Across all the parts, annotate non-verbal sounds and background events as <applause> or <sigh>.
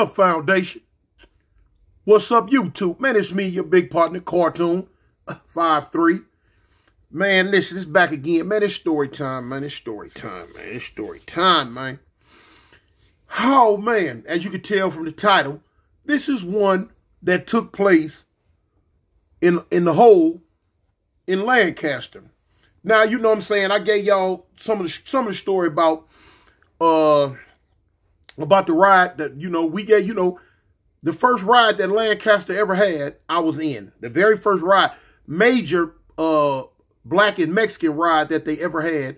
Up, Foundation? What's up, YouTube? Man, it's me, your big partner, Cartoon, <laughs> 5'3". Man, listen, it's back again. Man, it's story time, man. It's story time, man. It's story time, man. Oh, man, as you can tell from the title, this is one that took place in in the hole in Lancaster. Now, you know what I'm saying? I gave y'all some of the some of the story about uh about the ride that, you know, we get, you know, the first ride that Lancaster ever had, I was in. The very first ride, major uh black and Mexican ride that they ever had,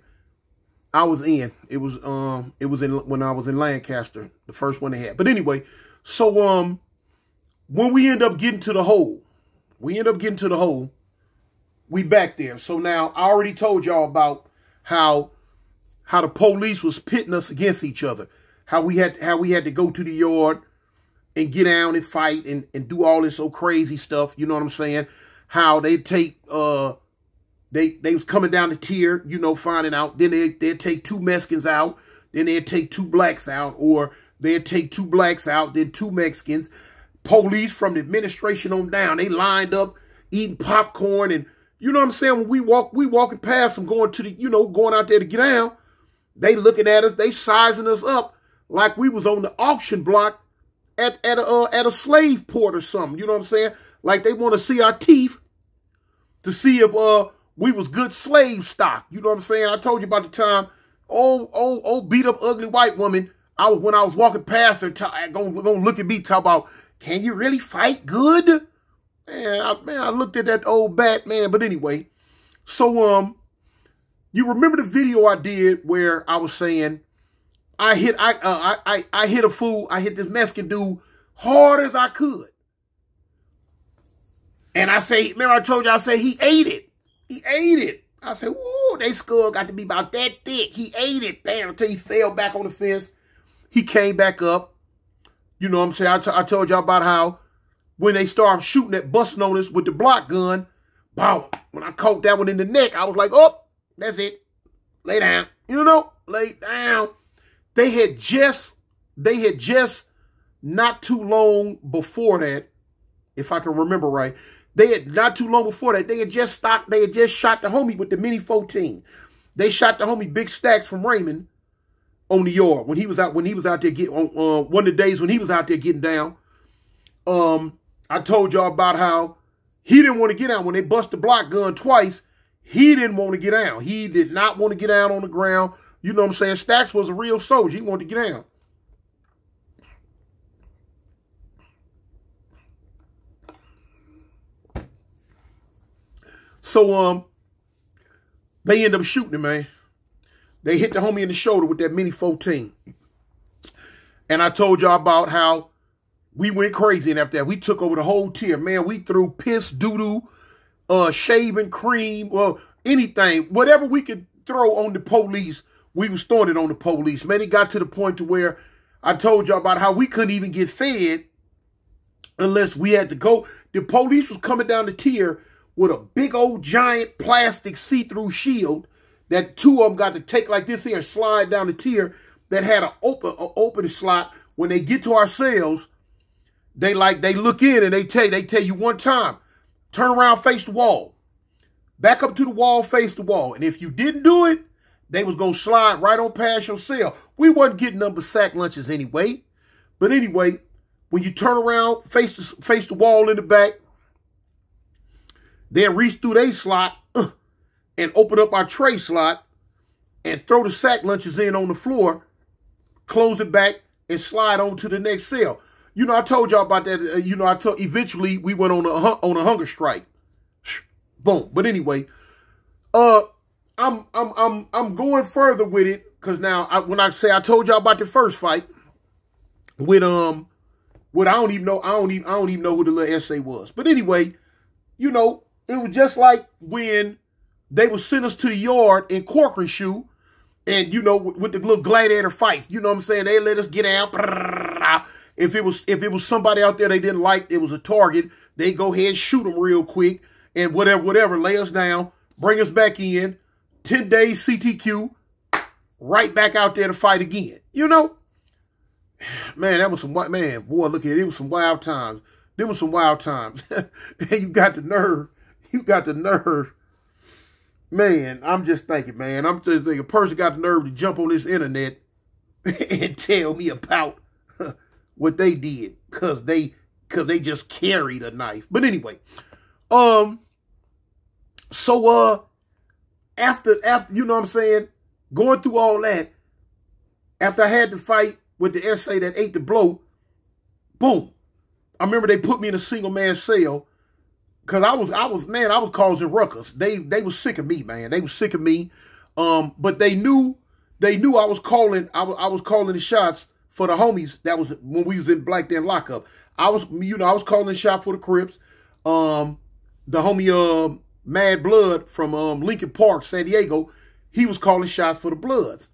I was in. It was um it was in when I was in Lancaster, the first one they had. But anyway, so um when we end up getting to the hole, we end up getting to the hole, we back there. So now I already told y'all about how how the police was pitting us against each other. How we had how we had to go to the yard and get down and fight and, and do all this so crazy stuff. You know what I'm saying? How they take uh they they was coming down the tier, you know, finding out. Then they they'd take two Mexicans out, then they'd take two blacks out, or they'd take two blacks out, then two Mexicans. Police from the administration on down, they lined up eating popcorn and you know what I'm saying? When we walk, we walking past them, going to the, you know, going out there to get down. They looking at us, they sizing us up like we was on the auction block at at a uh, at a slave port or something. You know what I'm saying? Like they want to see our teeth to see if uh we was good slave stock. You know what I'm saying? I told you about the time old old old beat up ugly white woman. I was when I was walking past her, gonna gonna look at me talk about can you really fight good? Man, I, man, I looked at that old Batman. But anyway, so um, you remember the video I did where I was saying I hit I uh, I, I I hit a fool. I hit this Mexican dude hard as I could. And I say, remember I told you I say he ate it. He ate it. I said, "Whoa, they skull got to be about that thick." He ate it, bam, until he fell back on the fence. He came back up. You know what I'm saying? I, I told y'all about how when they started shooting at busting on us with the block gun, bow. When I caught that one in the neck, I was like, "Oh, that's it. Lay down." You know, lay down they had just they had just not too long before that, if I can remember right, they had not too long before that, they had just stopped, they had just shot the homie with the Mini 14. They shot the homie Big Stacks from Raymond on the yard when he was out when he was out there getting on uh, one of the days when he was out there getting down. Um, I told y'all about how he didn't want to get out when they bust the block gun twice. He didn't want to get out. He did not want to get out on the ground. You know what I'm saying? Stacks was a real soldier. He wanted to get down. So um, they end up shooting him, man. They hit the homie in the shoulder with that Mini 14. And I told y'all about how we went crazy and after that. We took over the whole tier. Man, we threw piss, doo-doo, uh, shaving cream, well, anything. Whatever we could throw on the police, we was it on the police. Man, it got to the point to where I told y'all about how we couldn't even get fed unless we had to go. The police was coming down the tier with a big old giant plastic see-through shield that two of them got to take like this here and slide down the tier that had an open, a open slot. When they get to our cells, they like, they look in and they tell, they tell you one time, turn around, face the wall. Back up to the wall, face the wall. And if you didn't do it, they was going to slide right on past your cell. We wasn't getting number sack lunches anyway. But anyway, when you turn around, face the, face the wall in the back, then reach through their slot uh, and open up our tray slot and throw the sack lunches in on the floor, close it back, and slide on to the next cell. You know, I told y'all about that. Uh, you know, I told eventually we went on a on a hunger strike. Boom. But anyway, uh, I'm I'm I'm I'm going further with it because now I, when I say I told y'all about the first fight with um with I don't even know I don't even I don't even know who the little essay was. But anyway, you know, it was just like when they would send us to the yard in Corcoran SHU and you know with, with, the little gladiator fights, you know what I'm saying? They let us get out. If it was if it was somebody out there they didn't like, it was a target, they go ahead and shoot them real quick and whatever whatever lay us down, bring us back in 10 days CTQ, right back out there to fight again. You know? man, that was some man. Boy, look at it. It was some wild times. There was some wild times. <laughs> and you got the nerve. You got the nerve. Man, I'm just thinking, man. I'm just thinking a person got the nerve to jump on this internet <laughs> and tell me about <laughs> what they did. Cause they cause they just carried a knife. But anyway, um so uh after after you know what I'm saying, going through all that, after I had to fight with the SA that ate the blow, boom. I remember they put me in a single man cell because I was I was man, I was causing ruckus. They they was sick of me, man. They was sick of me. Um, but they knew they knew I was calling I was I was calling the shots for the homies. That was when we was in Black Den lockup. I was you know I was calling the shot for the Crips. Um, the homie uh, Mad Blood from um, Lincoln Park, San Diego, he was calling shots for the Bloods.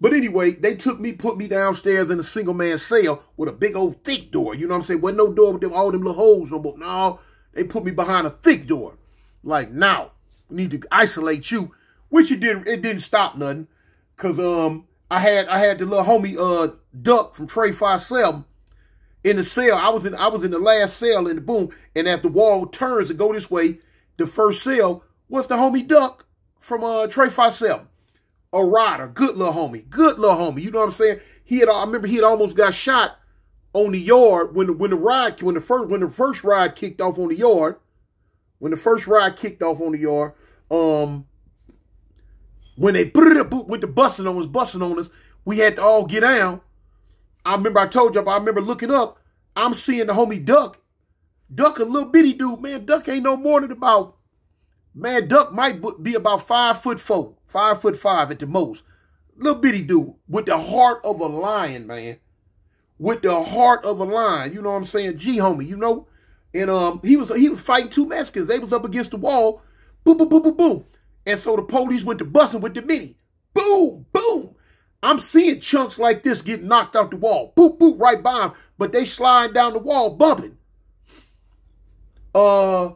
But anyway, they took me, put me downstairs in a single man cell with a big old thick door. You know what I'm saying? Wasn't no door with them all them little holes no more. No, they put me behind a thick door. Like now, we need to isolate you. Which it didn't it didn't stop nothing. Cause um I had I had the little homie uh Duck from Trey 57 in the cell. I was in I was in the last cell in the boom. And as the wall turns and go this way, the first cell was the homie Duck from uh Trey 57 a rider, good little homie, good little homie. You know what I'm saying? He had, I remember he had almost got shot on the yard when the when the ride when the first when the first ride kicked off on the yard. When the first ride kicked off on the yard, um, when they put it up with the busting on us, busting on us, we had to all get down. I remember I told you, I remember looking up. I'm seeing the homie Duck. Duck, a little bitty dude, man. Duck ain't no more than about, man, Duck might be about five foot four. Five foot five at the most. Little bitty dude with the heart of a lion, man. With the heart of a lion. You know what I'm saying? Gee, homie, you know? And um he was he was fighting two Mexicans. They was up against the wall. Boom, boom, boom, boom, boom. And so the police went to busting with the mini. Boom, boom. I'm seeing chunks like this get knocked out the wall. Boop, boop, right by him. But they slide down the wall, bumping. Uh,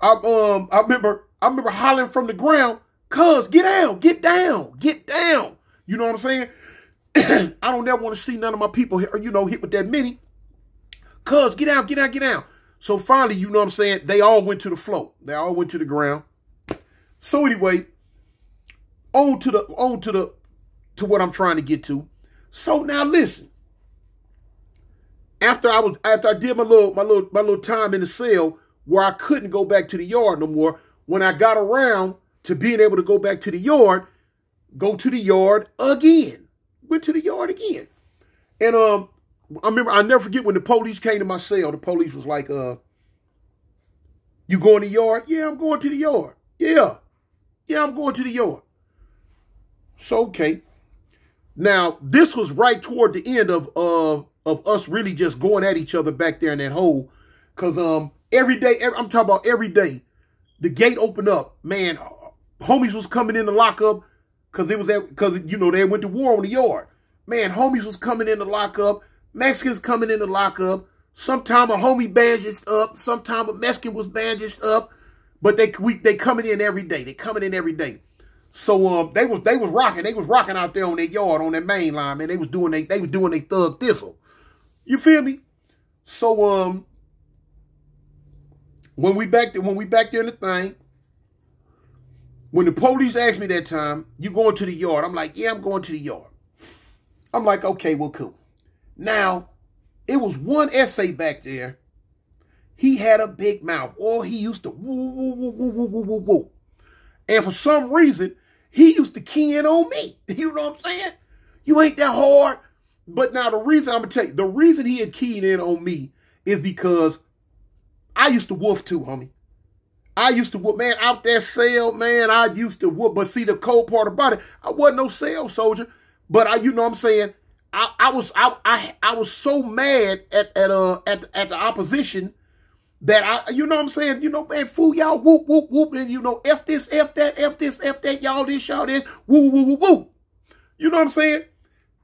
I um I remember I remember hollering from the ground. Cuz, get down, get down, get down. You know what I'm saying? <clears throat> I don't ever want to see none of my people, you know, hit with that mini. Cuz, get down, get down, get down. So finally, you know what I'm saying? They all went to the floor. They all went to the ground. So anyway, on to the on to the to what I'm trying to get to. So now listen. After I was after I did my little my little my little time in the cell where I couldn't go back to the yard no more, when I got around to being able to go back to the yard, go to the yard again. Went to the yard again. And um, I remember, i never forget when the police came to my cell, the police was like, uh, you going to the yard? Yeah, I'm going to the yard. Yeah. Yeah, I'm going to the yard. So, okay. Now, this was right toward the end of uh, of us really just going at each other back there in that hole. Because um, every day, every, I'm talking about every day, the gate opened up. Man, homies was coming in the lock up because it was at because you know they went to war on the yard. Man, homies was coming in the lock up. Mexicans coming in the lock up. Sometime a homie bandaged up. Sometime a Mexican was bandaged up. But they we, they coming in every day. They coming in every day. So um they was they was rocking. They was rocking out there on their yard on that main line, man. They was doing they they was doing their thug thistle. You feel me? So um when we back there when we back there in the thing, when the police asked me that time, you going to the yard? I'm like, yeah, I'm going to the yard. I'm like, okay, well, cool. Now, it was one SA back there. He had a big mouth. Oh, he used to woo, woo, woo, woo, woo, woo, woo, woo. And for some reason, he used to key in on me. <laughs> You know what I'm saying? You ain't that hard. But now the reason I'm to tell you, the reason he had keyed in on me is because I used to wolf too, homie. I used to whoop, man, out that cell, man, I used to whoop. But see, the cold part about it, I wasn't no cell soldier. But I, you know what I'm saying? I, I was I, I I was so mad at at uh at at the opposition that I you know what I'm saying, you know, man, fool y'all whoop whoop whoop and you know, F this, F that, F this, F that, y'all this, y'all this, woo woo woo woo. You know what I'm saying?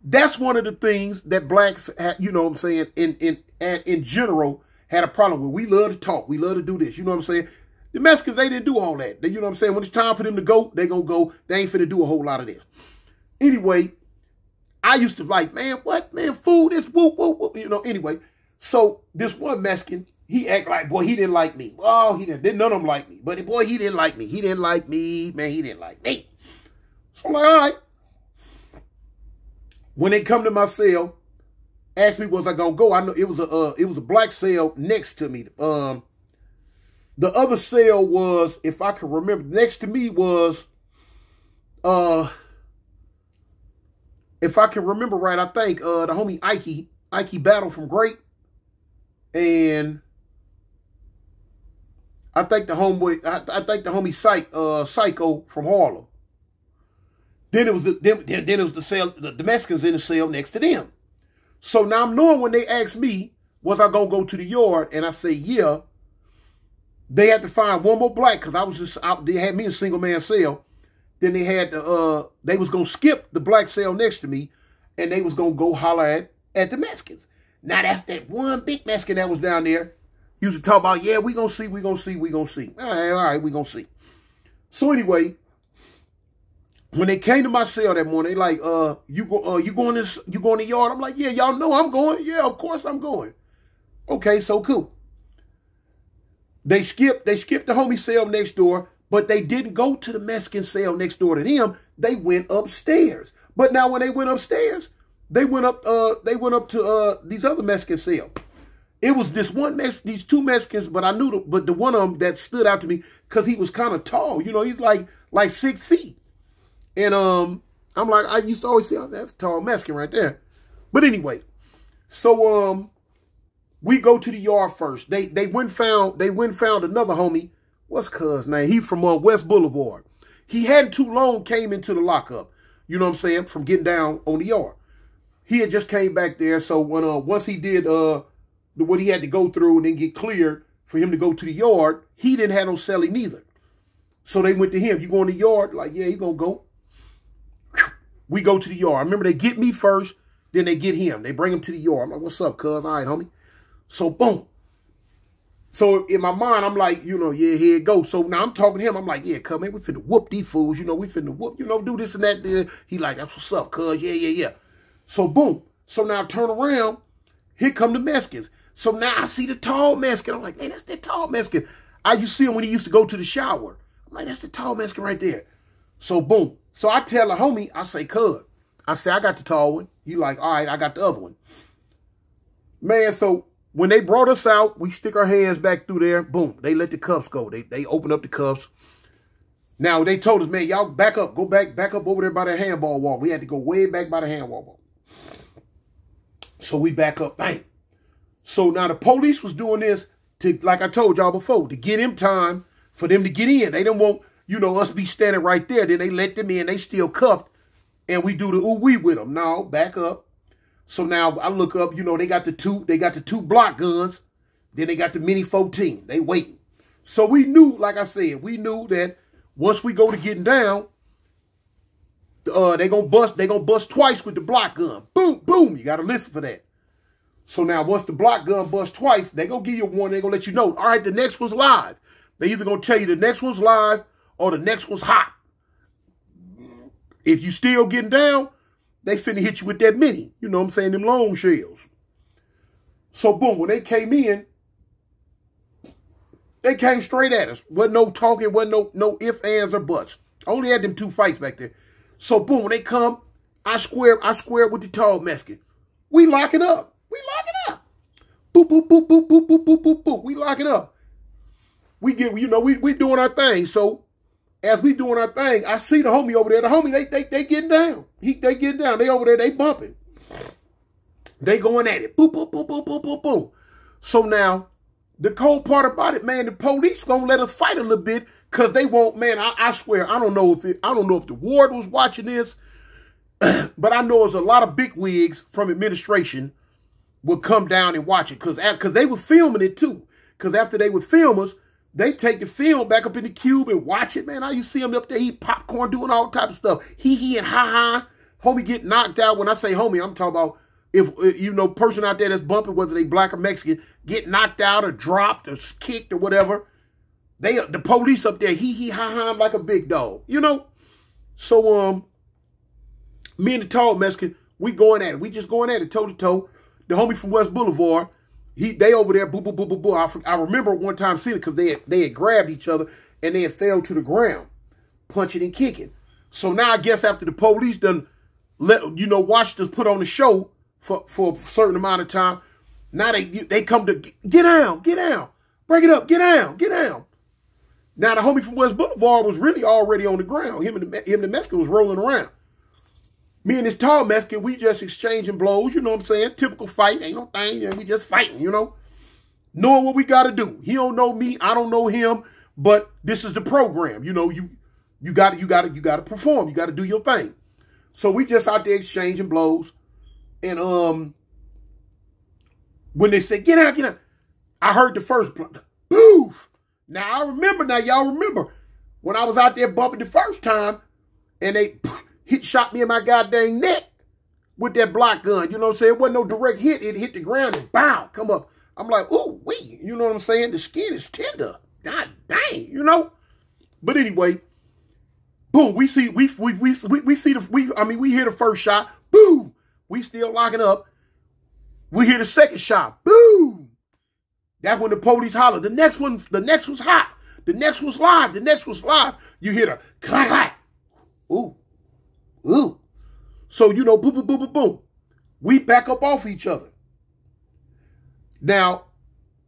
That's one of the things that blacks you know what I'm saying, in in in general had a problem with. We love to talk. We love to do this. You know what I'm saying? The Mexicans, they didn't do all that. They, you know what I'm saying? When it's time for them to go, they going to go. They ain't finna do a whole lot of this. Anyway, I used to like, man, what, man, food, this, whoop, whoop, whoop, you know, anyway. So this one Mexican, he act like, boy, he didn't like me. Oh, he didn't, didn't none of them like me. But boy, he didn't like me. He didn't like me. Man, he didn't like me. So I'm like, all right. When they come to my cell, asked me was I gonna go. I know it was a uh, it was a black cell next to me. Um, the other cell was, if I can remember, next to me was, uh, if I can remember right, I think uh, the homie Ike, Ike Battle from Grape, and I think the homeboy, I, I think the homie Psych, uh, Psycho from Harlem. Then it was the then, then it was the cell, the, Mexicans in the cell next to them. So now I'm knowing when they ask me, was I gonna go to the yard, and I say yeah. They had to find one more black because I was just out. They had me a single man cell. Then they had the uh they was gonna skip the black cell next to me, and they was gonna go holler at at the Mexicans. Now that's that one big Mexican that was down there. Used to talk about, yeah, we gonna see, we gonna see, we gonna see. All right, all right, we gonna see. So anyway, when they came to my cell that morning, they like, uh, you go, uh, you going to, you going to yard? I'm like, yeah, y'all know I'm going. Yeah, of course I'm going. Okay, so cool. They skipped, they skipped the homie cell next door, but they didn't go to the Mexican cell next door to them. They went upstairs. But now when they went upstairs, they went up, uh, they went up to uh these other Mexican cell. It was this one Mex these two Mexicans, but I knew the but the one of them that stood out to me because he was kind of tall. You know, he's like like six feet. And um, I'm like, I used to always say, that's a tall Mexican right there. But anyway, so um, we go to the yard first. They they went found they went found another homie. What's cuz name? He from uh, West Boulevard. He hadn't too long came into the lockup. You know what I'm saying? From getting down on the yard. He had just came back there. So when uh once he did uh what he had to go through and then get cleared for him to go to the yard, he didn't have no celly neither. So they went to him. You go in the yard? Like, yeah, he gonna go. We go to the yard. I remember they get me first, then they get him. They bring him to the yard. I'm like, what's up, cuz? All right, homie. So, boom. So, in my mind, I'm like, you know, yeah, here it goes. So, now I'm talking to him. I'm like, yeah, come man, we finna whoop these fools. You know, we finna whoop, you know, do this and that. There. He like, that's what's up, cuz. Yeah, yeah, yeah. So, boom. So, now I turn around. Here come the Mexicans. So, now I see the tall Mexican. I'm like, man, that's the tall Mexican. I used to see him when he used to go to the shower. I'm like, that's the tall Mexican right there. So, boom. So I tell a homie, I say, cuz. I say, I got the tall one. You like, all right, I got the other one. Man, so when they brought us out, we stick our hands back through there. Boom, they let the cuffs go. They they open up the cuffs. Now they told us, man, y'all back up, go back, back up over there by the handball wall. We had to go way back by the handball wall. So we back up, bang. So now the police was doing this to, like I told y'all before, to get him time for them to get in. They didn't want you know, us be standing right there. Then they let them in. They still cuffed. And we do the ooh wee with them. Now, back up. So now I look up, you know, they got the two, they got the two block guns. Then they got the Mini 14. They waiting. So we knew, like I said, we knew that once we go to getting down, uh, they gonna bust, they gonna bust twice with the block gun. Boom, boom. You gotta listen for that. So now once the block gun busts twice, they gonna give you one, they gonna let you know, all right, the next one's live. They either gonna tell you the next one's live or the next one's hot. If you still getting down, they finna hit you with that mini. You know what I'm saying? Them long shells. So boom, when they came in, they came straight at us. Wasn't no talking, wasn't no, no ifs, ands, or buts. I only had them two fights back there. So boom, when they come, I square, I square with the tall Mexican. We locking up. We locking up. Boop, boop, boop, boop, boop, boop, boop, boop, boop. We locking up. We get, you know, we we doing our thing. So as we doing our thing, I see the homie over there. The homie, they they they getting down. He they getting down. They over there, they bumping. They going at it. Boop, boop, boop, boop, boop, boop, boop. So now, the cold part about it, man, the police gonna let us fight a little bit because they won't, man, I, I swear, I don't know if it, I don't know if the ward was watching this, <clears throat> but I know there's a lot of big wigs from administration would come down and watch it because because they were filming it too. Because after they would film us, they take the film back up in the cube and watch it, man. I to see him up there eat popcorn, doing all type of stuff. He he and ha ha. Homie get knocked out. When I say homie, I'm talking about if, uh, you know person out there that's bumping, whether they black or Mexican, get knocked out or dropped or kicked or whatever. They the police up there, he he ha ha like a big dog, you know. So um, me and the tall Mexican, We going at it. We just going at it toe to toe. The homie from West Boulevard, he they over there, boo, boo, boo, boo, boo. I, I remember one time seeing it because they had, they had grabbed each other and they had fell to the ground, punching and kicking. So now I guess after the police done let you know watched us put on the show for for a certain amount of time, now they they come to get down, get down, break it up, get down, get down. Now the homie from West Boulevard was really already on the ground. Him and the, him and the Mexican was rolling around. Me and this tall Mexican, we just exchanging blows, you know what I'm saying? Typical fight, ain't no thing, and we just fighting, you know? Knowing what we got to do. He don't know me, I don't know him, but this is the program. You know, you you got you got to you got to perform. You got to do your thing. So we just out there exchanging blows, and um, when they say get out, get out, I heard the first boof. Now I remember. Now y'all remember when I was out there bumping the first time, and they hit shot me in my goddamn neck with that block gun. You know what I'm saying? It wasn't no direct hit. It hit the ground and bow, come up. I'm like, oh, wait. You know what I'm saying? The skin is tender. God dang, you know? But anyway, boom, we see, we, we, we, we, we see the, we, I mean, we hear the first shot. Boom. We still locking up. We hear the second shot. Boom. That when the police holler. The next one, the next was hot. The next was live. The next was live. You hear the clack, clack. Ooh. Ooh. So, you know, boom, boom, boom, boom, boom. We back up off each other. Now,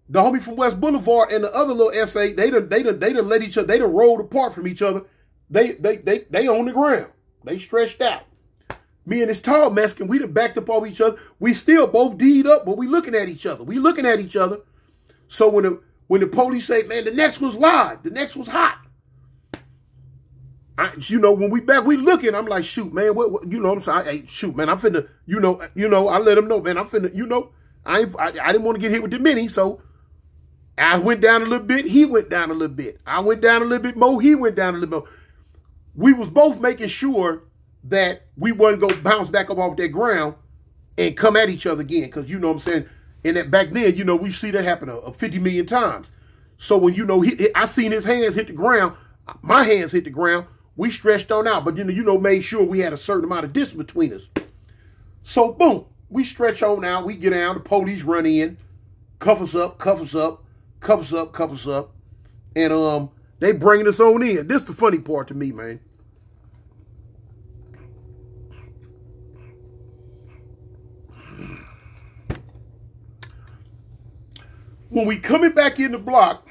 the homie from West Boulevard and the other little SA, they done, they done, they done let each other, they done rolled apart from each other. They, they, they, they on the ground. They stretched out. Me and this tall Mexican, we done backed up off each other. We still both D'd up, but we looking at each other. We looking at each other. So when the, when the police say, man, the next was live, the next was hot. I, you know, when we back, we looking. I'm like, shoot, man, what, what you know? I'm saying, hey, shoot, man, I'm finna, you know, you know. I let him know, man, I'm finna, you know, I, I, I didn't want to get hit with the mini, so I went down a little bit. He went down a little bit. I went down a little bit more. He went down a little bit. We was both making sure that we wouldn't go bounce back up off that ground and come at each other again, because you know what I'm saying. And that back then, you know, we see that happen a, a 50 million times. So when you know, he, I seen his hands hit the ground, my hands hit the ground we stretched on out, but you know, you know, made sure we had a certain amount of distance between us. So boom, we stretch on out, we get down, the police run in, cuff us up, cuff us up, cuff us up, cuff us up, and um, they bringing us on in. This is the funny part to me, man. When we coming back in the block,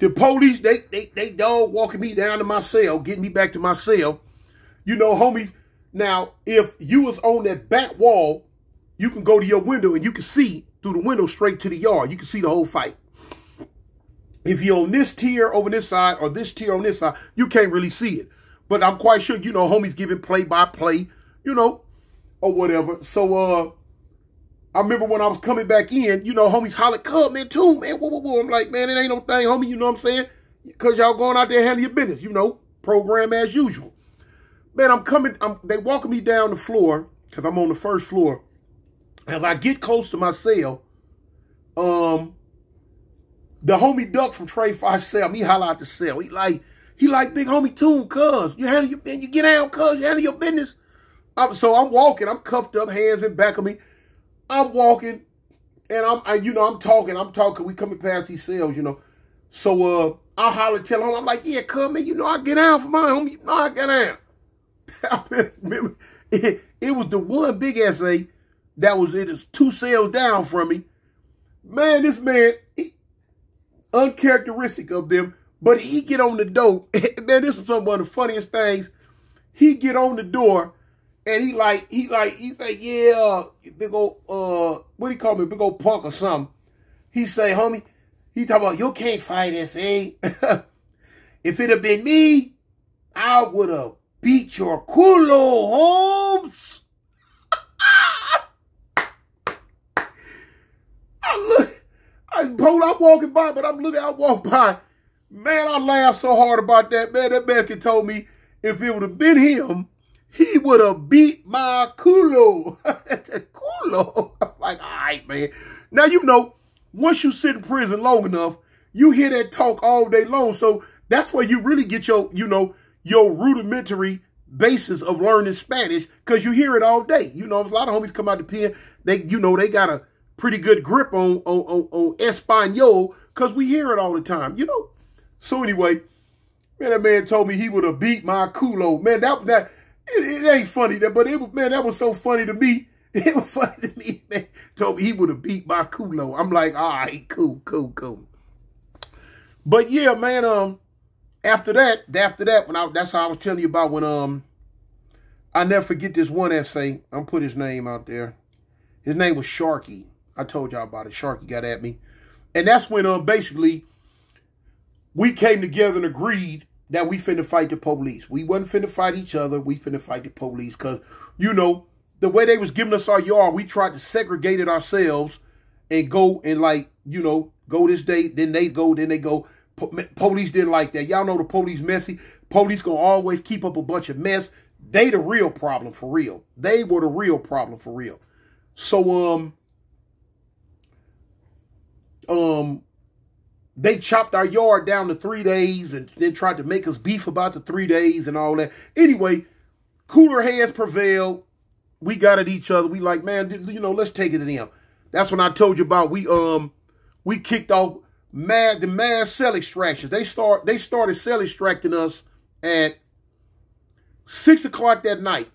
the police, they they they dog walking me down to my cell, getting me back to my cell. You know, homies, now if you was on that back wall, you can go to your window and you can see through the window straight to the yard. You can see the whole fight. If you're on this tier over this side or this tier on this side, you can't really see it. But I'm quite sure, you know, homies giving play by play, you know, or whatever. So, uh, I remember when I was coming back in, you know, homies hollered, come man, too, man. I'm like, man, it ain't no thing, homie, you know what I'm saying? Because y'all going out there handling your business, you know, program as usual. Man, I'm coming, I'm, they walking me down the floor, because I'm on the first floor. As I get close to my cell, um, the homie Duck from Trey Five cell, he holler out the cell. He like, he like, big homie Tune, cuz, you handle your you get out, cuz, you handle your business. I'm, so I'm walking, I'm cuffed up, hands in back of me. I'm walking and I'm, I, you know, I'm talking, I'm talking. We coming past these cells, you know. So uh, I holler, tell him, I'm like, yeah, come in, you know, I get down for my homie, you know, I get down. <laughs> it, was the one big essay that was it is two cells down from me. Man, this man, he, uncharacteristic of them, but he get on the door. <laughs> man, this is some of the funniest things. He get on the door and he like, he like, he say, yeah, big old, uh, what do you call me, big old punk or something. He say, homie, he talk about, you can't fight SA. <laughs> if it had been me, I would have beat your culo, Holmes. <laughs> I look, I, bro, I'm walking by, but I'm looking, I walk by. Man, I laughed so hard about that. Man, that man can told me if it would have been him, he would have beat my culo. <laughs> culo. I'm like, all right, man. Now, you know, once you sit in prison long enough, you hear that talk all day long. So that's where you really get your, you know, your rudimentary basis of learning Spanish because you hear it all day. You know, a lot of homies come out the pen. They, you know, they got a pretty good grip on on on, on Espanol because we hear it all the time. You know. So anyway, man, that man told me he would have beat my culo. Man, that that it, it ain't funny, that but it was man, that was so funny to me. <laughs> It was funny to me, man. Told me he would have beat my culo. I'm like, all right, cool, cool, cool. But yeah, man, um, after that, after that, when I that's how I was telling you about when um I never forget this one essay. I'm put his name out there. His name was Sharky. I told y'all about it. Sharky got at me. And that's when um basically we came together and agreed that we finna fight the police. We wasn't finna fight each other. We finna fight the police. Cause, you know, the way they was giving us our yard, we tried to segregate it ourselves and go and like, you know, go this day, then they go, then they go. Po police didn't like that. Y'all know the police messy. Police gonna always keep up a bunch of mess. They the real problem for real. They were the real problem for real. So um um they chopped our yard down to three days and then tried to make us beef about the three days and all that. Anyway, cooler heads prevailed we got at each other. We like, man, you know, let's take it to them. That's when I told you about we um we kicked off mad the mass cell extractions. They start they started cell extracting us at six o'clock that night.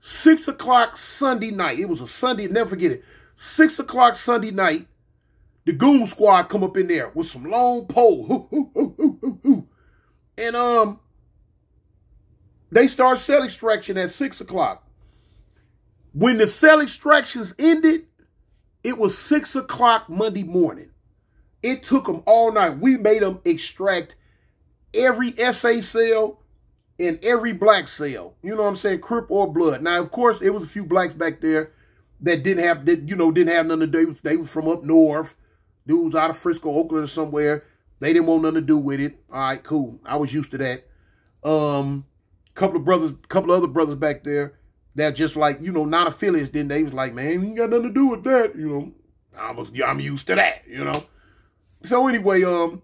Six o'clock Sunday night. It was a Sunday, never forget it. Six o'clock Sunday night, the goon squad come up in there with some long pole. and um they start cell extraction at 6 o'clock. When the cell extractions ended, it was 6 o'clock Monday morning. It took them all night. We made them extract every SA cell and every black cell. You know what I'm saying? Crip or blood. Now, of course, it was a few blacks back there that didn't have, that, you know, didn't have nothing to do. They was from up north. Dudes out of Frisco, Oakland or somewhere. They didn't want nothing to do with it. All right, cool. I was used to that. Um, couple of brothers, couple of other brothers back there that just like, you know, not affiliates, then they was like, man, you got nothing to do with that, you know. I was, I'm used to that, you know. So anyway, um,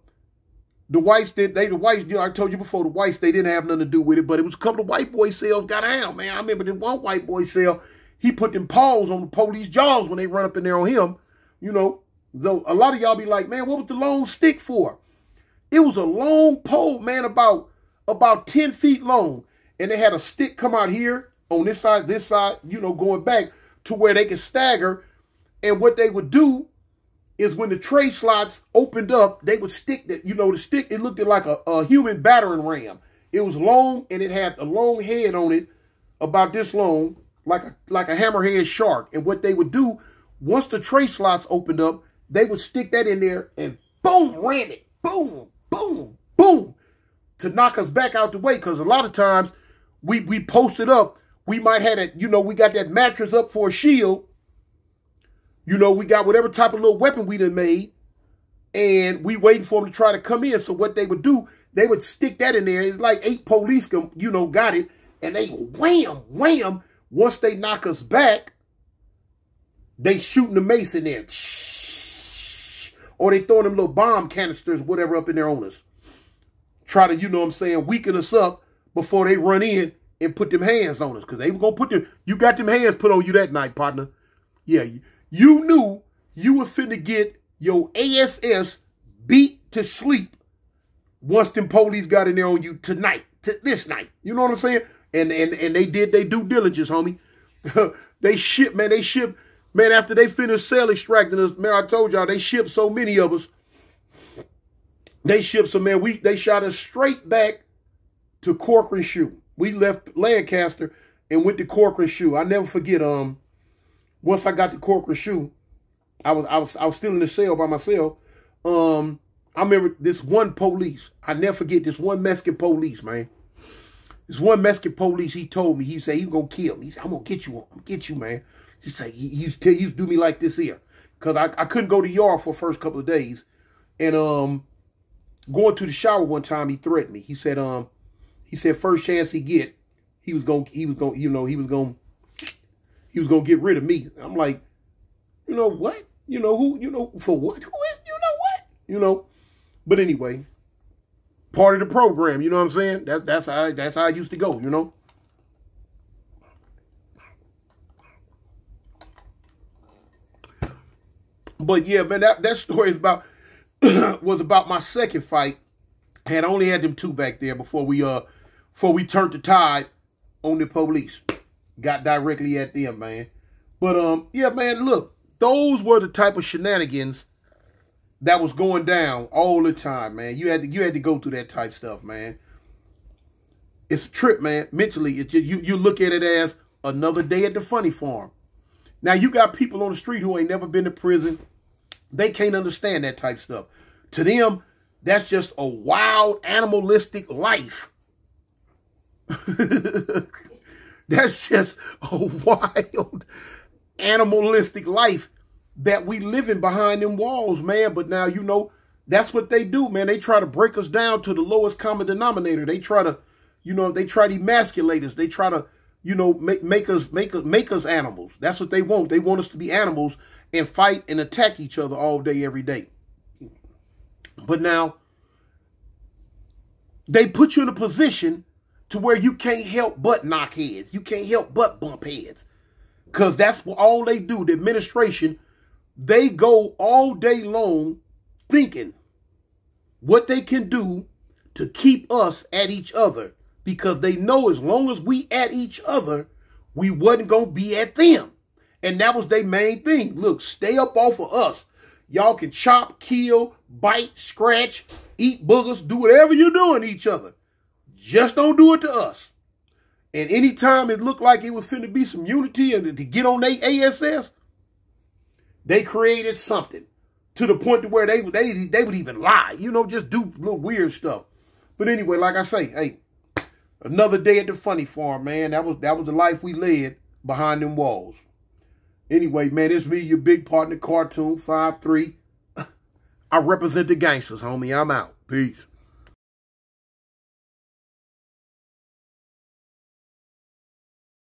the whites did, they, the whites, you know, I told you before, the whites, they didn't have nothing to do with it, but it was a couple of white boy cells got out, man. I remember this one white boy cell, he put them paws on the police jaws when they run up in there on him, you know. Though a lot of y'all be like, man, what was the long stick for? It was a long pole, man, about about 10 feet long and they had a stick come out here on this side, this side, you know, going back to where they could stagger. And what they would do is when the tray slots opened up, they would stick that, you know, the stick, it looked like a, a human battering ram. It was long and it had a long head on it, about this long, like a like a hammerhead shark. And what they would do, once the tray slots opened up, they would stick that in there and boom, ram it. Boom, boom, boom. To knock us back out the way. Because a lot of times we we posted up. We might have it, you know, we got that mattress up for a shield. You know, we got whatever type of little weapon we done made. And we waiting for them to try to come in. So what they would do, they would stick that in there. It's like eight police, you know, got it. And they wham, wham. Once they knock us back, they shooting the mace in there. Or they throwing them little bomb canisters, whatever, up in their on us. Try to, you know what I'm saying, weaken us up before they run in and put them hands on us. Because they were going to put them, you got them hands put on you that night, partner. Yeah, you knew you was finna get your ASS beat to sleep once them police got in there on you tonight, to this night. You know what I'm saying? And and and they did their due diligence, homie. <laughs> they shipped, man, they shipped, man, after they finished cell extracting us, man, I told y'all, they shipped so many of us. They shipped some, man, we they shot us straight back to Corcoran SHU. We left Lancaster and went to Corcoran SHU. I never forget. Um, once I got to Corcoran SHU, I was I was I was still in the cell by myself. Um, I remember this one police. I never forget this one Mexican police, man. This one Mexican police. He told me. He said he gonna kill me. He said I'm gonna get you. I'm gonna get you, man. He said used to, he do me like this here, cause I I couldn't go to yard for first couple of days, and um, going to the shower one time he threatened me. He said um he said first chance he get, he was gonna he was gonna, you know, he was gonna he was going to get rid of me. I'm like, you know what? You know who, you know for what? Who is, you know what? You know. But anyway, part of the program. You know what I'm saying? That's that's how that's how I used to go. You know. But yeah, man, that, that story is about <coughs> was about my second fight. I had only had them two back there before we uh before we turned the tide on the police. Got directly at them, man. But um, yeah, man, look, those were the type of shenanigans that was going down all the time, man. You had to you had to go through that type stuff, man. It's a trip, man. Mentally, it just, you you look at it as another day at the funny farm. Now you got people on the street who ain't never been to prison. They can't understand that type stuff. To them, that's just a wild animalistic life. <laughs> that's just a wild animalistic life that we living behind them walls, man. But now, you know, that's what they do, man. They try to break us down to the lowest common denominator. They try to, you know, they try to emasculate us. They try to, you know, make make us make us make us animals. That's what they want. They want us to be animals and fight and attack each other all day, every day. But now they put you in a position to where you can't help but knock heads. You can't help but bump heads. Because that's all they do. The administration they go all day long thinking what they can do to keep us at each other because they know as long as we at each other, we wasn't going to be at them. And that was their main thing. Look, stay up off of us. Y'all can chop, kill, bite, scratch, eat boogers, do whatever you're doing each other. Just don't do it to us. And anytime it looked like it was finna be some unity and to get on their ASS, they created something to the point to where they they they would even lie, you know, just do little weird stuff. But anyway, like I say, hey, another day at the funny farm, man. That was that was the life we led behind them walls. Anyway, man, it's me, your big partner, Cartoon Five Three. <laughs> I represent the gangsters, homie. I'm out. Peace.